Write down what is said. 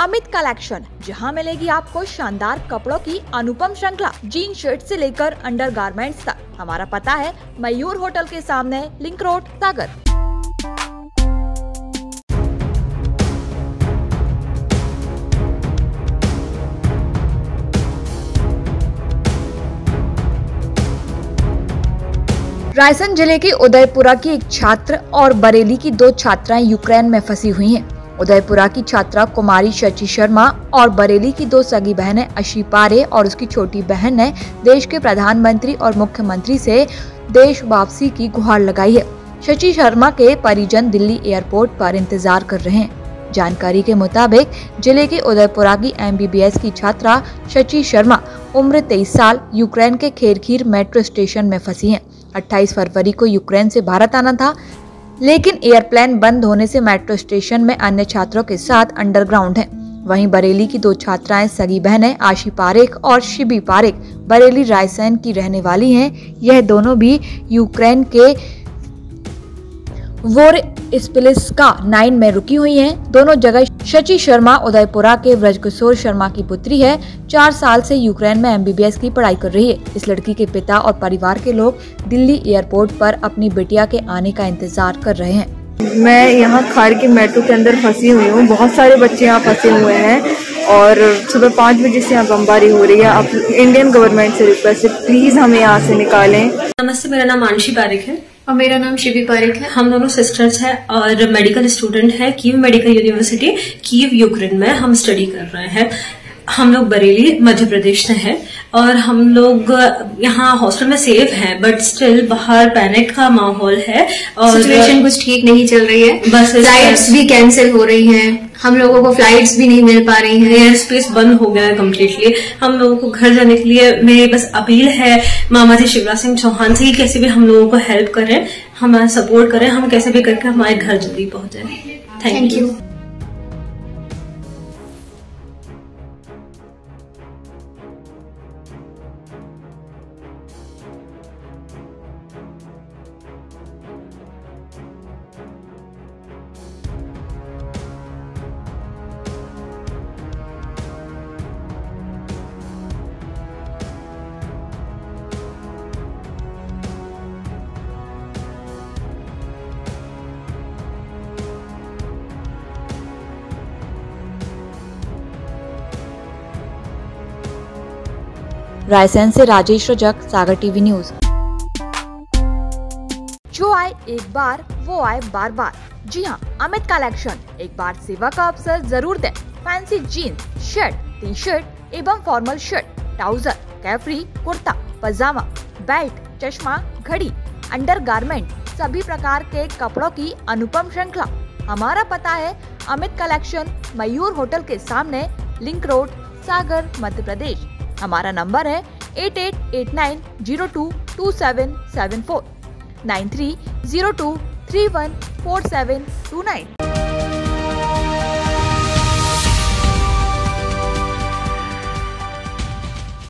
Amit collection, जहाँ मिलेगी आपको शानदार कपड़ों की अनुपम श्रृंखला, जीन शर्ट से लेकर अंडर तक हमारा पता है, मयूर होटल के सामने, लिंक रोड, सागर रायसेन ज़िले के उदयपुरा की एक छात्र और बरेली की दो छात्राएँ यूक्रेन में फंसी हुई हैं। उदयपुरा की छात्रा कुमारी शची शर्मा और बरेली की दो सगी बहनें अशी पारे और उसकी छोटी बहन ने देश के प्रधानमंत्री और मुख्यमंत्री से देश वापसी की गुहार लगाई है। शची शर्मा के परिजन दिल्ली एयरपोर्ट पर इंतज़ार कर रहे हैं। जानकारी के मुताबिक ज़िले के उदयपुरा की एमबीबीएस की छात्रा शची शर्मा उम्र 23 साल, यूक्रेन के खेरखीर मेट्रो स्टेशन में फंसी हैं। 28 फरवरी को यूक्रेन से भारत आना था लेकिन एयरप्लेन बंद होने से मेट्रो स्टेशन में अन्य छात्रों के साथ अंडरग्राउंड है। वहीं बरेली की दो छात्राएँ, सगी बहनें, आशी पारेख और शिबी पारेख, बरेली रायसेन की रहने वाली हैं। यह दोनों भी यूक्रेन के वोर स्पिलिस्का नाइन में रुकी हुई हैं। दोनों जगह शची शर्मा उदयपुरा के ब्रजकिशोर शर्मा की पुत्री है। चार साल से यूक्रेन में एमबीबीएस की पढ़ाई कर रही है। इस लड़की के पिता और परिवार के लोग दिल्ली एयरपोर्ट पर अपनी बेटिया के आने का इंतज़ार कर रहे हैं। मैं यहाँ खार के मेट्रो के अंदर फंसी हुई हूँ। बहुत सारे बच्चे यहाँ फंसे हुए हैं और सुबह पाँच बजे से यहाँ बमबारी हो रही है। आप इंडियन गवर्नमेंट से रिक्वेस्ट है। प्लीज़ हमें यहाँ से निकालें। नमस्ते मेरा नाम आंशी पारिक है। और मेरा नाम शिवी पारिक है। हम दोनों सिस्टर्स हैं और मेडिकल स्टूडेंट हैं। Kyiv medical university Kyiv Ukraine में हम स्टडी कर रहे हैं। हम लोग बरेली मध्य प्रदेश से हैं और हम लोग यहाँ हॉस्टल में सेफ़ हैं बट स्टिल बाहर पैनिक का माहौल है और सिचुएशन कुछ ठीक नहीं चल रही है। बस फ्लाइट्स भी कैंसिल हो रही हैं। हम लोगों को फ्लाइट्स भी नहीं मिल पा रही हैं। एयर स्पेस बंद हो गया है कम्प्लीटली हम लोगों को घर जाने के लिए मेरी बस अपील है मामा जी शिवराज सिंह चौहान से ही कैसे भी हम लोगों को हेल्प करें हमारा सपोर्ट करें हम कैसे भी करके हमारे घर जल्दी पहुँचे। Thank you Raisen से राजेश रजक, सागर टीवी न्यूज़। जो आए एक बार, वो आए बार बार जी हाँ अमित कलेक्शन, एक बार सेवा का अवसर ज़रूर दें। Fancy jeans shirt T shirt एवं formal shirt, trouser, capri, kurta, pyjama, belt, चश्मा, घड़ी अंडर गारमेंट सभी प्रकार के कपड़ों की अनुपम श्रृंखला। हमारा पता है, अमित कलेक्शन मयूर होटल के सामने, लिंक रोड, सागर, मध्य प्रदेश। हमारा नंबर है eight eight eight nine zero two two seven seven four, nine three zero two three one four seven two nine.